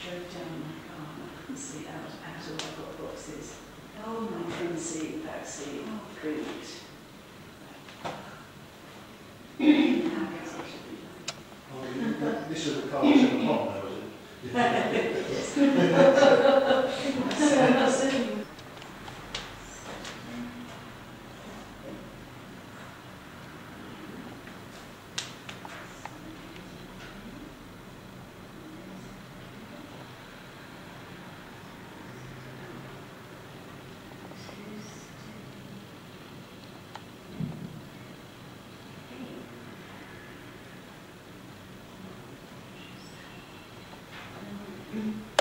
drove down my car and I couldn't see out, out of I've got boxes. Oh, my front seat, back seat, oh, creaked. Now I should be done. Oh, This is the car that's in the pond now, is it? Mm.